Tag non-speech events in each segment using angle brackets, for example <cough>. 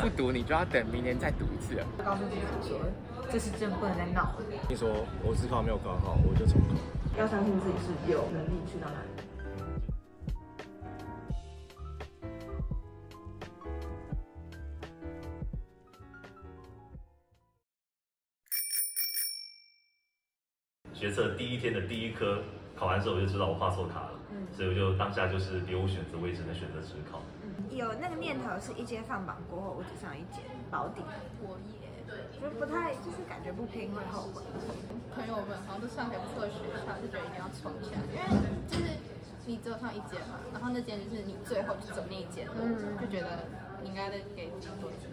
不读你就要等明年再读一次了。告诉自己说，这是真不能再闹了，你说我只考没有考好，我就重考。要相信自己是有能力去到哪里。学测第一天的第一科考完之后，我就知道我画错卡了，所以我就当下就是别无选择，我也只能选择职考。有那个念头是一阶放榜过后，我只上一阶保底，我也就不太就是感觉不拼会后悔。朋友们好像都上还不错的学校，就觉得一定要冲起来，因为就是你只有上一阶嘛，然后那间就是你最后就走那一间了，就觉得你应该再给自己多一次。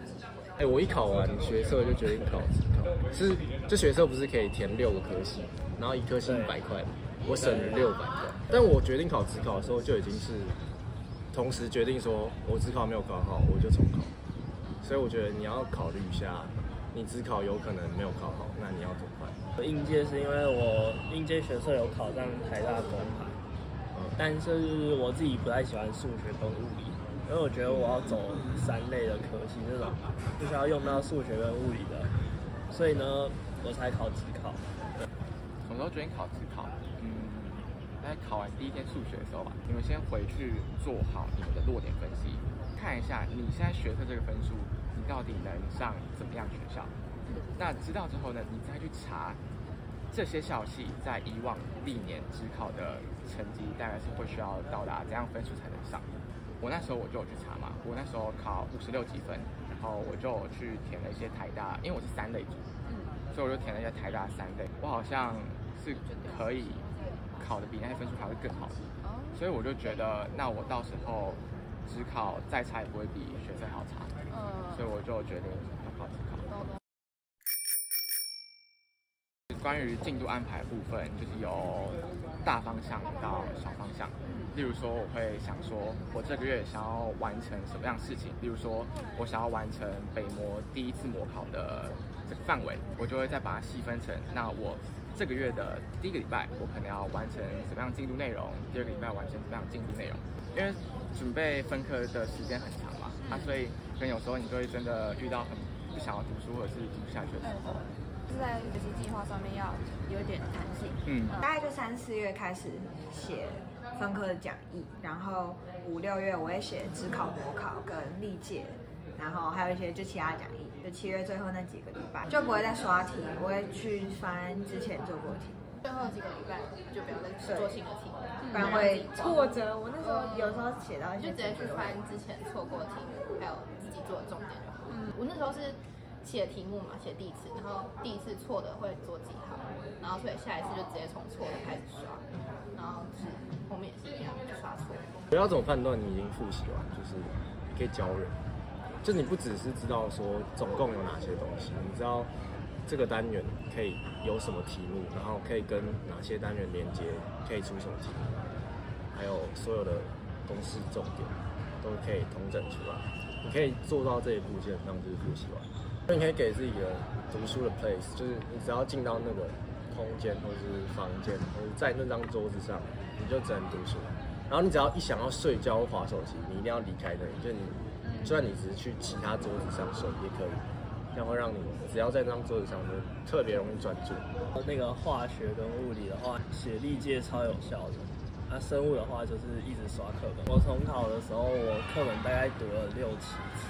哎、我一考完学测就决定考职考，是就学测不是可以填六个科系，然后一颗星一百块嘛，我省了六百块。但我决定考职考的时候就已经是同时决定说，我自考没有考好，我就重考。所以我觉得你要考虑一下，你自考有可能没有考好，那你要怎么办？应届是因为我应届学测有考上台大公牌，但是我自己不太喜欢数学跟物理，因为我觉得我要走三类的科系，那种不需要用到数学跟物理的，所以呢，我才考自考。什么时候决定考自考？在考完第一天数学的时候吧，你们先回去做好你们的落点分析，看一下你现在学测这个分数，你到底能上怎么样学校。那知道之后呢，你再去查这些校系在以往历年职考的成绩，大概是会需要到达怎样分数才能上。我那时候我就有去查嘛，我那时候考五十六几分，然后我就去填了一些台大，因为我是三类组，所以我就填了一些台大三类，我好像是可以考的比那些分数还会更好的，所以我就觉得，那我到时候只考再差也不会比学测好差，嗯，所以我就决定要考职考。关于进度安排部分，就是由大方向到小方向。例如说，我会想说，我这个月想要完成什么样的事情？例如说，我想要完成北模第一次模考的这个范围，我就会再把它细分成，那我这个月的第一个礼拜，我可能要完成什么样进度内容？第二个礼拜完成什么样进度内容？因为准备分科的时间很长嘛，啊，所以可能有时候你就会真的遇到很不想要读书或者是读不下去的时候。是在学习计划上面要有点弹性，嗯大概就三四月开始写分科的讲义，然后五六月我会写职考、模考跟历届，然后还有一些就其他讲义，就七月最后那几个礼拜。就不会再刷题，我会去翻之前做过的题，最后几个礼拜就不要再做新的题，不然会挫折。我那时候有时候写到就直接去翻之前错过的题目，还有自己做的重点就好。嗯，我那时候是写题目嘛，写第一次，然后第一次错的会做记号，然后所以下一次就直接从错的开始刷，然后是后面也是一样就刷错。不要怎么判断你已经复习完，就是你可以教人，就你不只是知道说总共有哪些东西，你知道这个单元可以有什么题目，然后可以跟哪些单元连接，可以出什么题目，还有所有的公式重点都可以统整出来。你可以做到这一步，基本上就是复习完。那你可以给自己的读书的 place，就是你只要进到那个空间或是房间，或者在那张桌子上，你就只能读书。然后你只要一想要睡觉或划手机，你一定要离开那里。就你，就算你只是去其他桌子上睡也可以，这样会让你只要在那张桌子上就特别容易专注。那个化学跟物理的话，写历届超有效的。那、生物的话就是一直刷课本。我重考的时候，我课本大概读了六七次，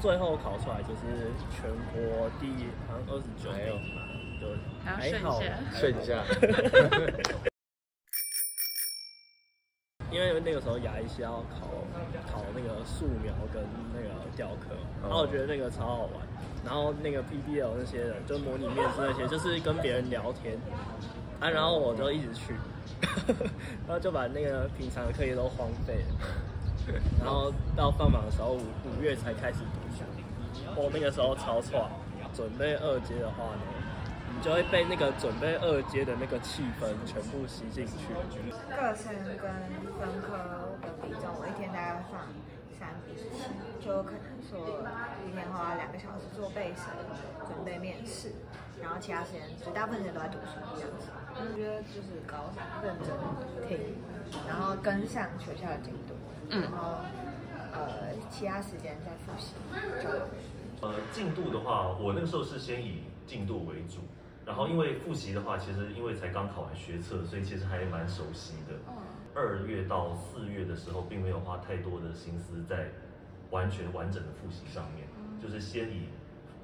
最后考出来就是全国第好像二十九名嘛，就还好。睡一下。<laughs> 因为那个时候牙医系要考考那个素描跟那个雕刻，然后我觉得那个超好玩。然后那个 PBL 那些人，就模拟面试那些，就是跟别人聊天啊，然后我就一直去，<laughs> 然后就把那个平常的课业都荒废了。<laughs> 然后到放榜的时候，五五月才开始读书。我那个时候超错，准备二阶的话呢，你就会被那个准备二阶的那个气氛全部吸进去。各生跟分科的比重，我一天大概放三比七，就可能说一天花两个小时做背审，准备面试，然后其他时间绝大部分时间都在读书这样子。我觉得就是高三认真听，然后跟上学校的进度，然后呃呃其他时间再复习就。呃，进度的话，我那个时候是先以进度为主，然后因为复习的话，其实因为才刚考完学测，所以其实还蛮熟悉的。二月到四月的时候，并没有花太多的心思在完全完整的复习上面，就是先以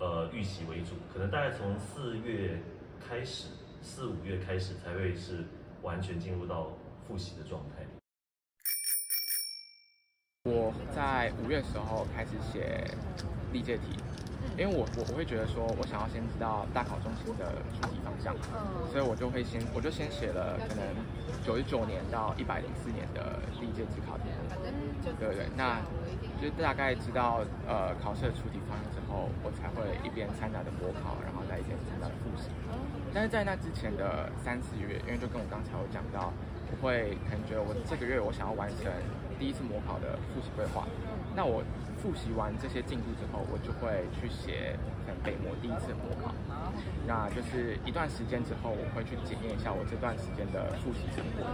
呃预习为主，可能大概从四月开始，四五月开始才会是完全进入到复习的状态。我在五月的时候开始写历届题，因为我我我会觉得说，我想要先知道大考中心的出题方向，所以我就会先我就先写了可能九十九年到一百零四年的历届自考题。目，对对，那就大概知道呃考试的出题方向之后，我才会一边参加的模考，然后再一边参加的复习。但是在那之前的三四月，因为就跟我刚才有讲到，我会可能觉得我这个月我想要完成。第一次模考的复习规划，那我复习完这些进度之后，我就会去写北模第一次模考。那就是一段时间之后，我会去检验一下我这段时间的复习成果。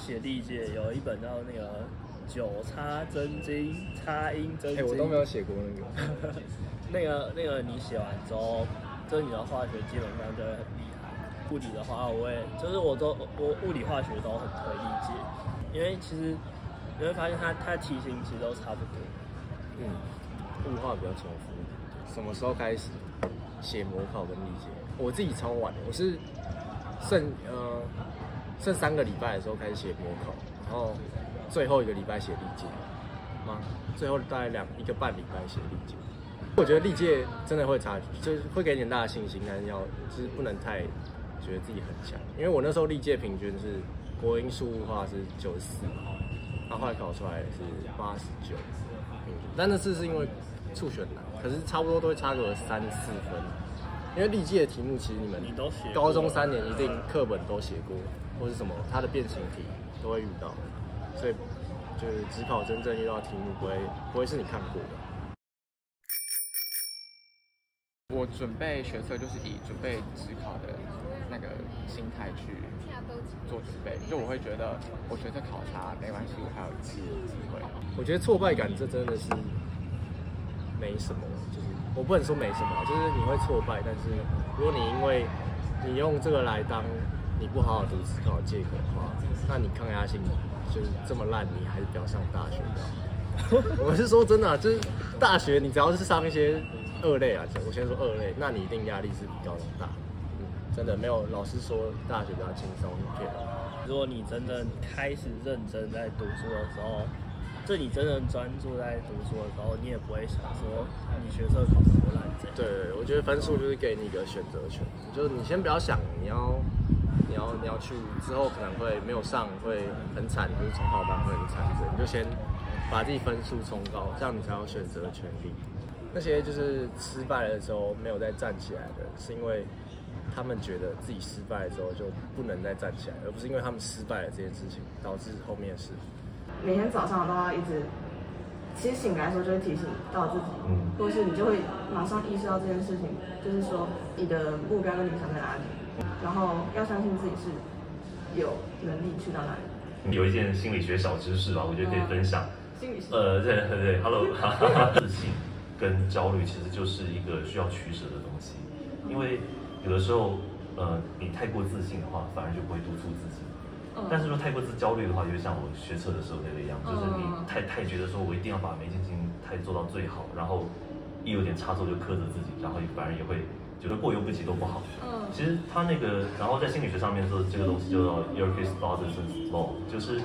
写历届有一本叫那个九叉真经叉音真经，我都没有写过那个。<laughs> 那个那个你写完之后，就是你的化学基本上就会很厉害。物理的话，我也就是我都我物理化学都很推历届。因为其实你会发现，它它题型其实都差不多，嗯，物化比较重复。什么时候开始写模考跟历届？我自己超晚的，我是剩呃剩三个礼拜的时候开始写模考，然后最后一个礼拜写历届，吗？最后大概两一个半礼拜写历届。我觉得历届真的会差距，就是会给你很大的信心，但是要就是不能太觉得自己很强，因为我那时候历届平均是。国英数物化是九十四，他后来考出来是八十九，但那次是因为数学难，可是差不多都会差个三四分。因为历届的题目其实你们高中三年一定课本都写过，或是什么它的变形题都会遇到，所以就是只考真正遇到题目不会不会是你看过的。我准备学测就是以准备只考的那个心态去。做准备，就我会觉得我学测考察没关系，我还有一次机会。我觉得挫败感这真的是没什么，就是我不能说没什么，就是你会挫败，但是如果你因为你用这个来当你不好好读思考的借口的话，那你抗压性就是这么烂，你还是不要上大学的。<laughs> 我是说真的，就是大学你只要是上一些二类啊，我先说二类，那你一定压力是比高中大。真的没有，老师说大学比较轻松一点。如果你真的开始认真在读书的时候，就你真的专注在读书的时候，你也不会想说你学测考多烂这样。对，我觉得分数就是给你一个选择权，就是你先不要想你要你要你要去之后可能会没有上会很惨，就是重考班会很惨，你就先把自己分数冲高，这样你才有选择权利。那些就是失败的时候没有再站起来的，是因为。他们觉得自己失败之后就不能再站起来，而不是因为他们失败了这件事情导致后面是。每天早上都要一直，其实醒来的时候就会提醒到自己，嗯或是你就会马上意识到这件事情，就是说你的目标跟理想在哪里，然后要相信自己是有能力去到哪里。有一件心理学小知识吧，我觉得可以分享。心理学。呃，<laughs> 对对对，Hello，自信跟焦虑其实就是一个需要取舍的东西，因为。有的时候，呃，你太过自信的话，反而就不会督促自己。但是说太过自焦虑的话，就像我学车的时候那个一样，就是你太太觉得说我一定要把每件事情太做到最好，然后一有点差错就苛责自己，然后反而也会觉得过犹不及都不好。嗯，其实他那个，然后在心理学上面说这个东西叫做 Yerkes Law，就是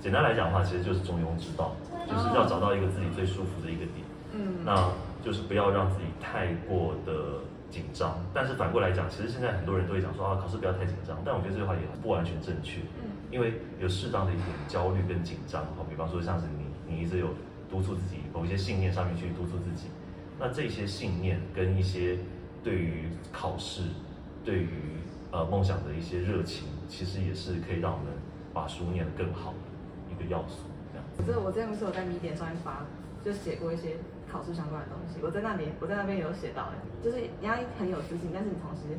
简单来讲的话，其实就是中庸之道，就是要找到一个自己最舒服的一个点。嗯，那就是不要让自己太过的。紧张，但是反过来讲，其实现在很多人都会讲说啊，考试不要太紧张。但我觉得这句话也不完全正确，嗯，因为有适当的一点焦虑跟紧张，好，比方说像是你，你一直有督促自己某一些信念上面去督促自己，那这些信念跟一些对于考试、对于呃梦想的一些热情，其实也是可以让我们把书念得更好的一个要素。这样，这我之前不是有在米点上面发，就写过一些。考试相关的东西，我在那里，我在那边有写到，就是你要很有自信，但是你同时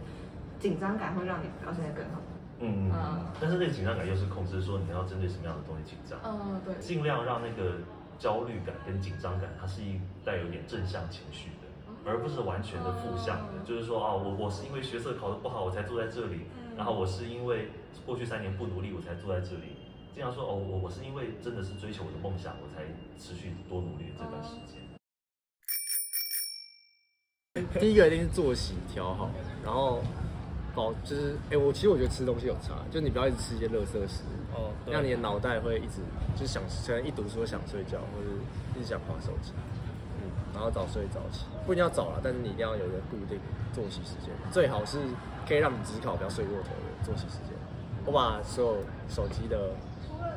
紧张感会让你表现得更好。嗯嗯。但是那个紧张感又是控制，说你要针对什么样的东西紧张。嗯，对。尽量让那个焦虑感跟紧张感，它是一带有点正向情绪的，而不是完全的负向的。就是说啊，我我是因为学测考得不好，我才坐在这里，然后我是因为过去三年不努力，我才坐在这里。经常说哦，我我是因为真的是追求我的梦想，我才持续多努力这段时间。<laughs> 第一个一定是作息调好，然后保就是哎，我其实我觉得吃东西有差，就你不要一直吃一些垃圾食，哦，让你的脑袋会一直就是想，可能一读书想睡觉，或者一直想划手机，嗯，然后早睡早起，不一定要早了，但是你一定要有一个固定作息时间，最好是可以让你只考不要睡过头的作息时间。我把所有手机的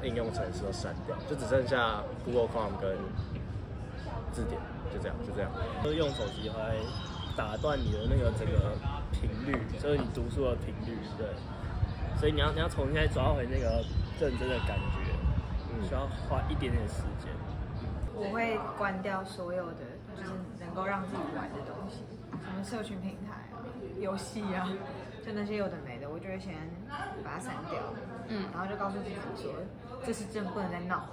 应用程式都删掉，就只剩下 Google Chrome 跟字典，就这样，就这样。就用手机会打断你的那个整个频率，就是你读书的频率，对。所以你要你要重新再抓回那个认真的感觉，需要花一点点时间。我会关掉所有的就是能够让自己玩的东西，什么社群平台啊、游戏啊，就那些有的没的，我就会先把它删掉。嗯，然后就告诉自己说，这是真不能再闹了。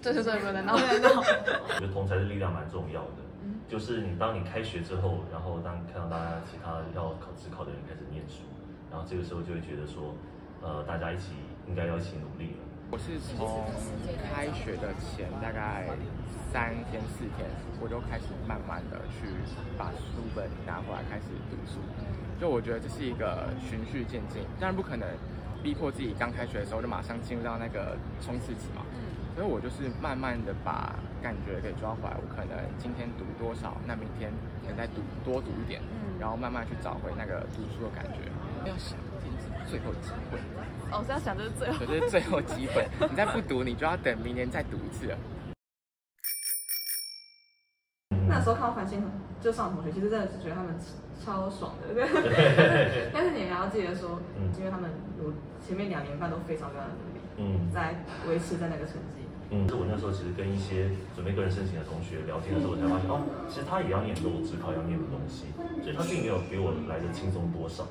这是真不能再闹。<laughs> 我觉得同才的力量蛮重要的。就是你当你开学之后，然后当看到大家其他要考自考的人开始念书，然后这个时候就会觉得说，呃，大家一起应该要一起努力了。我是从开学的前大概三天四天，我就开始慢慢的去把书本拿回来开始读书。就我觉得这是一个循序渐进，当然不可能逼迫自己刚开学的时候就马上进入到那个冲刺期嘛。所以我就是慢慢的把感觉给抓回来。我可能今天读多少，那明天可能再读多读一点，然后慢慢去找回那个读书的感觉。不要想，这是最后机会。哦，是要想这是最后。这是最后机会，你再不读，你就要等明年再读一次了。那时候看到繁星就上同学，其实真的是觉得他们超爽的。<laughs> 但是你也要记得说，因为他们有前面两年半都非常非常努力，嗯，在维持在那个成绩。嗯，是我那时候其实跟一些准备个人申请的同学聊天的时候，我才发现哦，其实他也要念跟我只考要念的东西，所以他并没有比我来的轻松多少。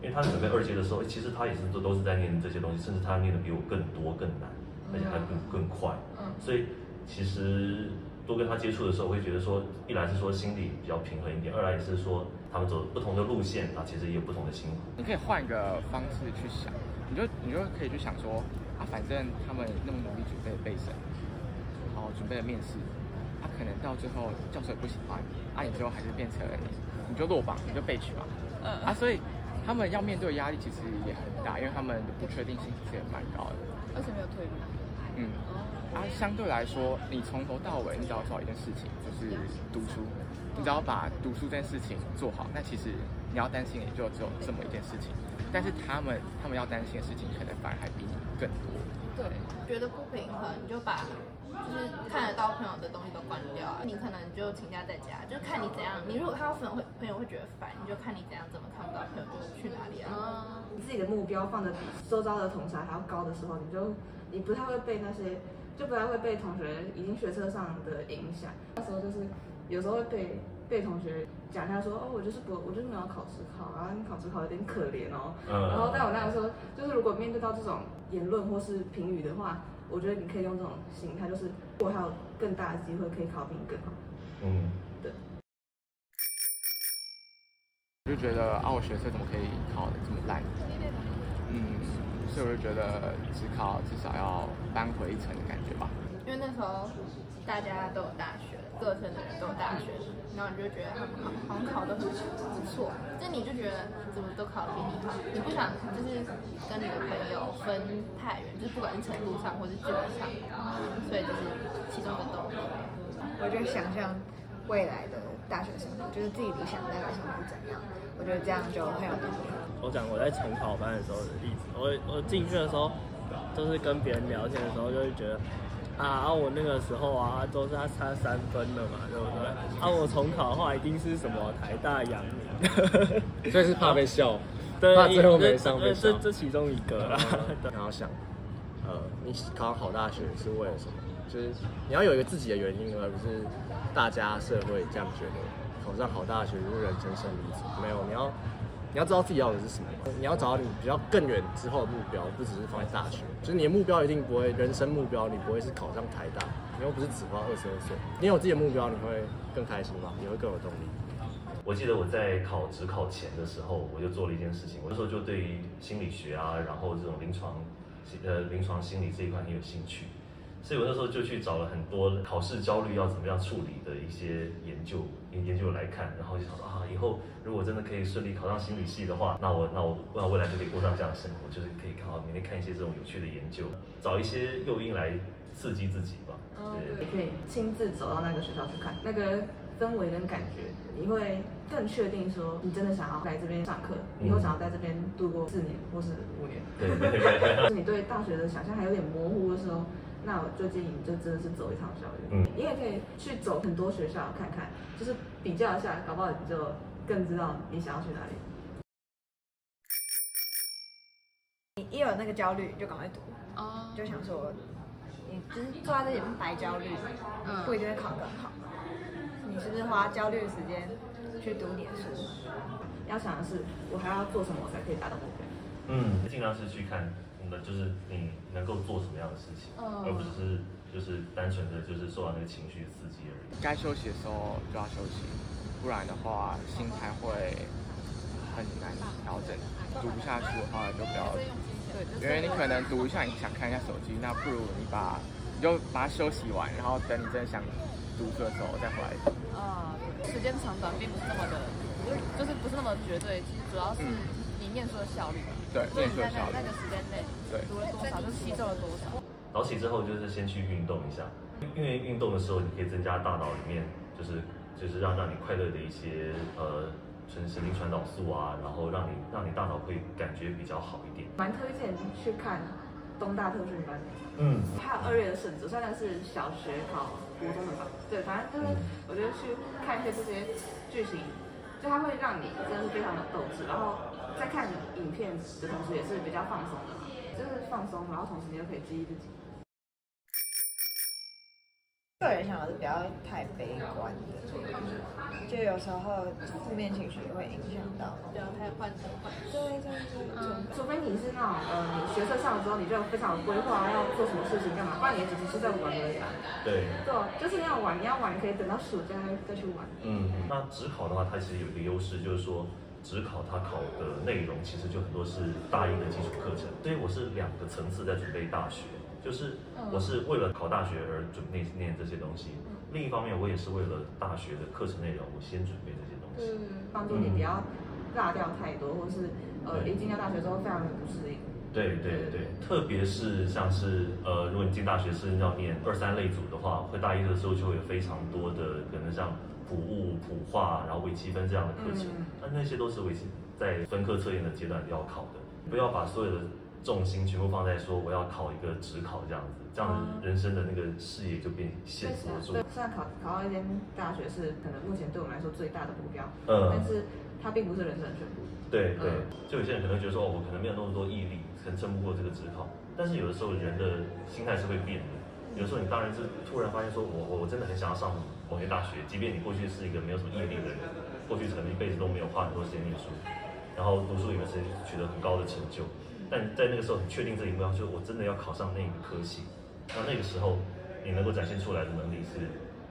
因为他准备二阶的时候，其实他也是都都是在念这些东西，甚至他念的比我更多更难，而且还更更快。嗯，所以其实多跟他接触的时候，我会觉得说，一来是说心理比较平衡一点，二来也是说他们走不同的路线啊，其实也有不同的辛苦。你可以换一个方式去想，你就你就可以去想说。啊，反正他们那么努力准备备审，然后准备了面试，他可能到最后教授也不喜欢，啊，你最后还是变成你就落榜，你就被取嘛，嗯，啊，所以他们要面对的压力其实也很大，因为他们的不确定性其实也蛮高的。而且没有退路。嗯，啊，相对来说，你从头到尾你只要做一件事情，就是读书，你只要把读书这件事情做好，那其实你要担心也就只有这么一件事情。但是他们他们要担心的事情，可能反而还比你更多。对，觉得不平衡，你就把就是看得到朋友的东西都关掉啊。你可能就请假在家，就看你怎样。你如果看到朋友会朋友会觉得烦，你就看你怎样怎么看不到朋友就去哪里啊。你自己的目标放的比周遭的同学还要高的时候，你就你不太会被那些，就不太会被同学已经学车上的影响。那时候就是有时候会被。被同学讲他说哦，我就是不，我就是没有考职考，然后你考职考有点可怜哦。嗯。然后但我那个时候，就是如果面对到这种言论或是评语的话，我觉得你可以用这种心态，就是我还有更大的机会可以考比你更好。嗯。对。我就觉得啊，我学车怎么可以考的这么烂？嗯，所以我就觉得只考至少要扳回一城的感觉吧。因为那时候大家都有大学，各省的人都有大学。然后你就觉得他们考好像考的很不错，就你就觉得怎么都考比你好，你不想就是跟你的朋友分太远，就是不管是程度上或是距离上，所以就是其中一个动力。我就想象未来的大学生活，就是自己理想大学生活怎样，我觉得这样就很有动力。我讲我在重考班的时候的例子，我我进去的时候，就是跟别人聊天的时候，就会觉得。啊，我那个时候啊，都是他差三分了嘛，对不对？啊，我重考的话，一定是什么台大、阳明，<laughs> 所以是怕被笑，<laughs> 对，怕最后没上被笑。这这其中一个。<laughs> 然后想，呃，你考上好大学是为了什么？就是你要有一个自己的原因，而不是大家社会这样觉得。考上好大学就是人生胜利组，没有，你要。你要知道自己要的是什么，你要找到你比较更远之后的目标，不只是放在大学，就是你的目标一定不会，人生目标你不会是考上台大，你又不是只花二十二岁，你有自己的目标，你会更开心吧？你会更有动力。我记得我在考职考前的时候，我就做了一件事情，我那时候就对于心理学啊，然后这种临床，呃，临床心理这一块很有兴趣。所以我那时候就去找了很多考试焦虑要怎么样处理的一些研究研研究来看，然后就想说啊，以后如果真的可以顺利考上心理系的话，那我那我那未来就可以过上这样的生活，就是可以看好每天看一些这种有趣的研究，找一些诱因来刺激自己吧。对，可以亲自走到那个学校去看那个氛围跟感觉，你会更确定说你真的想要来这边上课，以后想要在这边度过四年或是五年。对对对。<laughs> 你对大学的想象还有点模糊的时候。那我就建议你就真的是走一趟校园，嗯，你也可以去走很多学校看看，就是比较一下，搞不好你就更知道你想要去哪里。你一有那个焦虑就赶快读，哦，就想说，你就是坐在这里白焦虑，嗯，不一定会考更好。你是不是花焦虑的时间去读点书？要想的是，我还要做什么才可以达到目标？嗯，尽量是去看你的。就是你能够做什么样的事情，而不只是就是单纯的就是受到那个情绪刺激而已。该休息的时候就要休息，不然的话心态会很难调整。读不下去的话就不要，因为你可能读一下，你想看一下手机，那不如你把你就把它休息完，然后等你真的想读书的时候再回来。啊，时间长短并不是那么的，就是不是那么绝对，其实主要是你念书的效率。对，念书的效率。那个时间内。读了多少就吸收了多少。早起之后就是先去运动一下，因为运动的时候你可以增加大脑里面就是就是让让你快乐的一些呃神神经传导素啊，然后让你让你大脑会感觉比较好一点。蛮推荐去看东大特训班，嗯，还有二月的圣子，虽然是小学考国中的吧，对，反正就是我觉得去看一些这些剧情，就它会让你真的是非常有斗志，然后在看影片的同时也是比较放松的。就是放松，然后同时你又可以激励自己。个人想法是不要太悲观的，就有时候负面情绪也会影响到。不要太患得患失。对对对。嗯，除非你是那种呃，你学测上了之后，你就非常有规划要做什么事情干嘛，不然你只是在玩而已。对。对，就是你要玩，你要玩，你可以等到暑假再去玩。嗯，那职考的话，它其实有一个优势，就是说。只考它考的内容其实就很多是大一的基础课程，所以我是两个层次在准备大学，就是我是为了考大学而准备念这些东西，另一方面我也是为了大学的课程内容，我先准备这些东西，帮助你不要落掉太多，或是呃一进到大学之后非常的不适应。对对对，特别是像是呃如果你进大学是要念二三类组的话，会大一的时候就会有非常多的可能像。普物、普化，然后微积分这样的课程，但那些都是微积在分科测验的阶段要考的。不要把所有的重心全部放在说我要考一个职考这样子，这样人生的那个视野就变限缩住。虽然考考到一间大学是可能目前对我们来说最大的目标，嗯，但是它并不是人生的全部。对对，就有些人可能觉得说，哦，我可能没有那么多毅力，可能撑不过这个职考。但是有的时候人的心态是会变的，有时候你当然是突然发现说，我我我真的很想要上。某些大学，即便你过去是一个没有什么毅力的人，过去可能一辈子都没有花很多时间念书，然后读书里面是取得很高的成就，但在那个时候很确定这一目标，就是我真的要考上那个科系，那那个时候你能够展现出来的能力是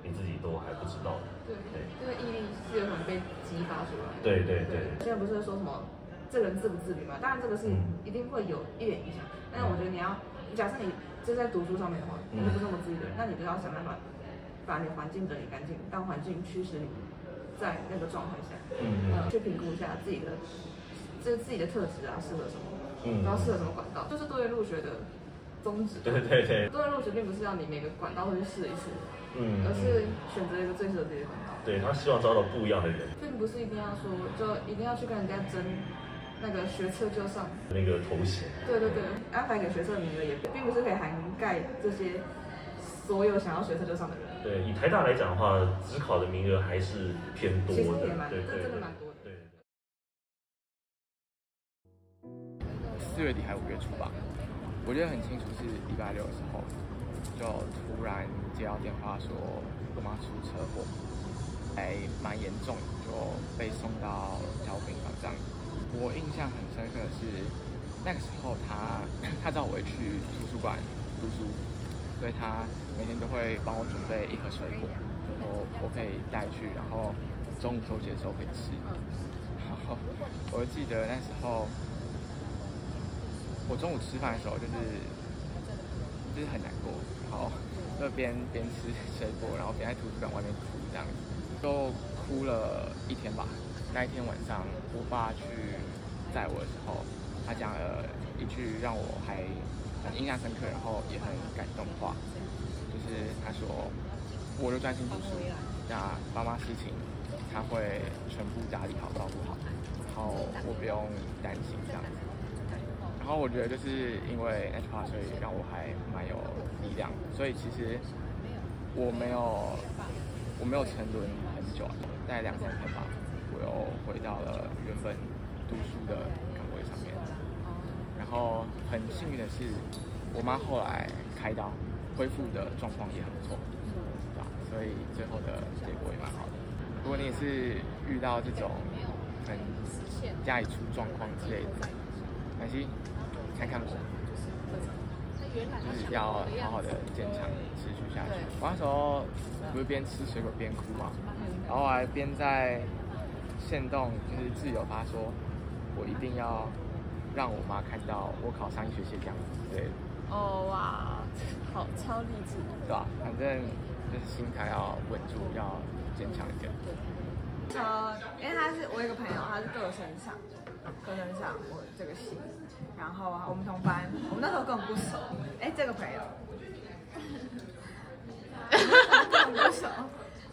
你自己都还不知道的。对，这个毅力是有可能被激发出来。对对对。现在不是说什么这个人自不自律嘛？当然这个是一定会有一点影响，但是我觉得你要，假设你就在读书上面的话，你是不那么自律的人，那你就要想办法。把你环境整理干净，当环境驱使你在那个状态下，嗯，去评估一下自己的，这自己的特质啊，适合什么，嗯，然后适合什么管道，就是多元入学的宗旨。对对对，多元入学并不是让你每个管道都去试一试，嗯，而是选择一个最适合自己的管道。对他希望招到不一样的人，并不是一定要说就一定要去跟人家争那个学测就上那个头衔。对对对，安排给学测名额也并不是可以涵盖这些。所有想要学测就上的人，对，以台大来讲的话，只考的名额还是偏多的，对对，真的蛮多月底还是五月初吧，我记得很清楚是礼拜六的时候，就突然接到电话说我妈出车祸，还蛮严重，就被送到交病房这样。我印象很深刻的是，那个时候他 <coughs> 他叫我去图书馆读书。所以他每天都会帮我准备一盒水果，然后我可以带去，然后中午休息的时候可以吃。然后我记得那时候，我中午吃饭的时候就是就是很难过，然后就边边吃水果，然后边在图书馆外面哭这样子，就哭了一天吧。那一天晚上，我爸去载我的时候，他讲了一句让我还。很印象深刻，然后也很感动的话，就是他说，我就专心读书，那妈妈事情他会全部打理好、照顾好，然后我不用担心这样子。然后我觉得就是因为那句话，所以让我还蛮有力量。所以其实我没有我没有沉沦很久，大概两三天吧，我又回到了原本读书的岗位上面。然后很幸运的是，我妈后来开刀，恢复的状况也很不错，对吧？所以最后的结果也蛮好的。如果你也是遇到这种很家里出状况之类的，没关系，看看我，就是就是要好好的坚强持续下去。我那时候不是边吃水果边哭嘛，然后还边在线动，就是自由发说，我一定要。让我妈看到我考上医学系这样子，对。哦哇，好超励志，对吧？反正就是心态要稳住，要坚强一点。呃，因为他是我有个朋友，他是各身上，各身上我这个系，然后我们同班，我们那时候根本不熟。哎，这个朋友，根本不熟。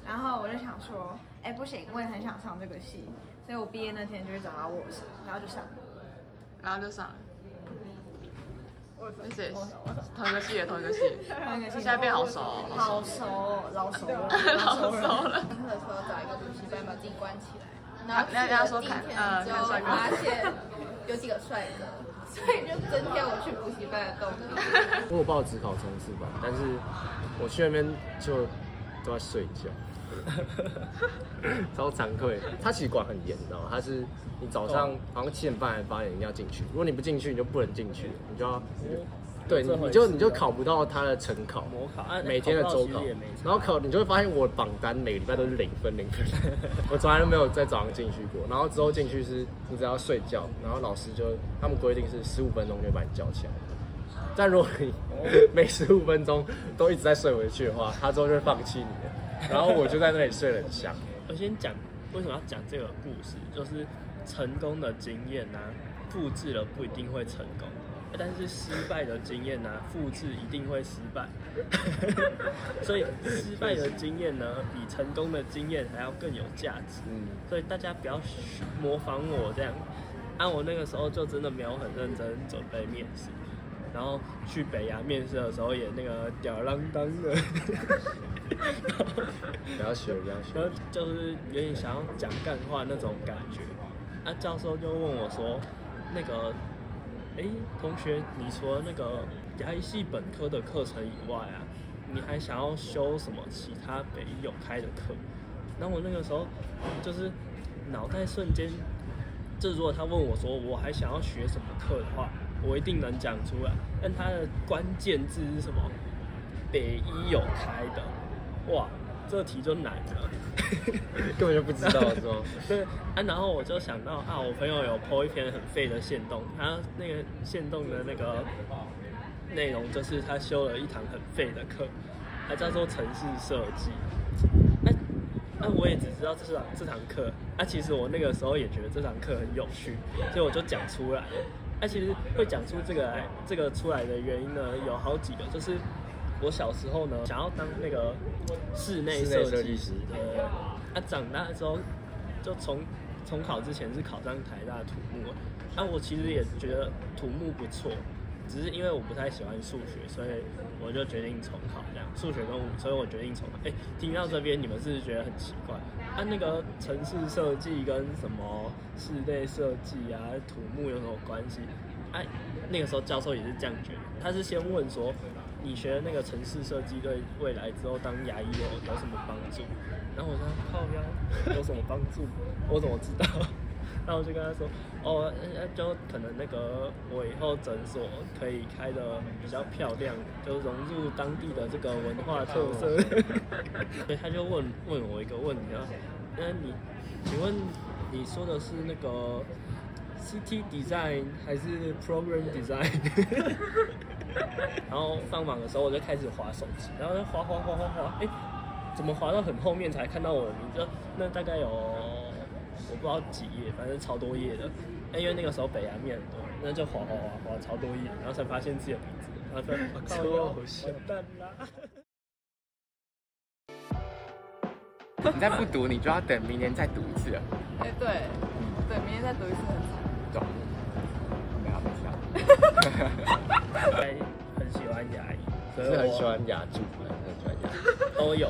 然后我就想说，哎不行，我也很想上这个戏，所以我毕业那天就去找他卧室，然后就上。然后就上了。谢谢。同一个系的，同一个系。同一个系。现在变好熟。好熟，老熟了。老熟了。上课的时候找一个补习班把自己关起来。然后人家说看，呃，看帅哥。发现有几个帅哥，所以就增添我去补习班的动力。我报职考冲刺班，但是我去那边就都在睡觉。<laughs> 超惭愧，他其实管很严，你知道吗？他是你早上好像七点半还是八点一定要进去，如果你不进去，你就不能进去，你就要对，你就你就考不到他的晨考、模考，每天的周考，然后考你就会发现我榜单每个礼拜都是零分零分，<laughs> 我从来都没有在早上进去过，然后之后进去是你只要睡觉，然后老师就他们规定是十五分钟就把你叫起来，但如果你每十五分钟都一直在睡回去的话，他之后就会放弃你。然后我就在那里睡了很香。我先讲为什么要讲这个故事，就是成功的经验呢，复制了不一定会成功，但是失败的经验呢，<laughs> 复制一定会失败。<laughs> 所以失败的经验呢，比成功的经验还要更有价值。嗯，所以大家不要模仿我这样。啊，我那个时候就真的没有很认真准备面试。然后去北牙面试的时候也那个吊儿郎当的，<laughs> 不要学，不要学。然后就是有点想要讲干话那种感觉。啊，教授就问我说：“那个，哎，同学，你除了那个牙医系本科的课程以外啊，你还想要修什么其他北医有开的课？”然后我那个时候就是脑袋瞬间，就如果他问我说我还想要学什么课的话。我一定能讲出来，但他的关键字是什么？北医有开的，哇，这题就难了，<laughs> 根本就不知道，<laughs> 是吗？对啊，然后我就想到啊，我朋友有 po 一篇很废的线动，他那个线动的那个内容就是他修了一堂很废的课，他叫做城市设计。那那我也只知道这堂这堂课，啊，其实我那个时候也觉得这堂课很有趣，所以我就讲出来了。他其实会讲出这个来，这个出来的原因呢，有好几个，就是我小时候呢，想要当那个室内设计师，呃，啊，长大之后就从重考之前是考上台大土木，啊，我其实也觉得土木不错。只是因为我不太喜欢数学，所以我就决定重考这样。数学跟物，所以我决定重考。哎，听到这边你们是不是觉得很奇怪？啊，那个城市设计跟什么室内设计啊、土木有什么关系？哎，那个时候教授也是这样觉得。他是先问说，你学的那个城市设计对未来之后当牙医有有什么帮助？然后我说靠腰有什么帮助？我怎么知道？然后我就跟他说，哦，就可能那个我以后诊所可以开的比较漂亮，就融入当地的这个文化特色。<laughs> 所以他就问问我一个问题啊，那你，请问你说的是那个 CT design 还是 program design？<laughs> 然后放榜的时候我就开始划手机，然后就划划划划划，哎，怎么划到很后面才看到我的名字？那大概有我不知道几页，反正超多页的。因为那个时候北洋面很多，那就划划划划超多页，然后才发现自己的名字。然后说：“超 <laughs> 好笑，蛋啦！”你再不读，你就要等明年再读一次了。哎，对，对，明年再读一次很惨。懂。没有没有。还很喜欢牙医，可是很喜欢牙柱，很喜欢牙，都有。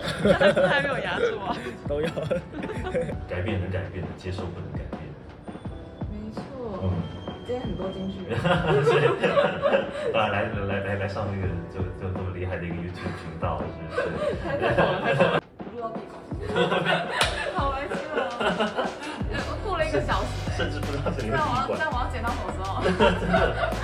还没有牙柱啊？都有。改变能改变，接受不能改变。没错。嗯。今天很多金句。<laughs> 啊，来来来来上那个就就这么厉害的一个 YouTube 频道，是不是？太好了，太好了。<laughs> 录到闭口。那我要那我要剪到什么时候？<laughs>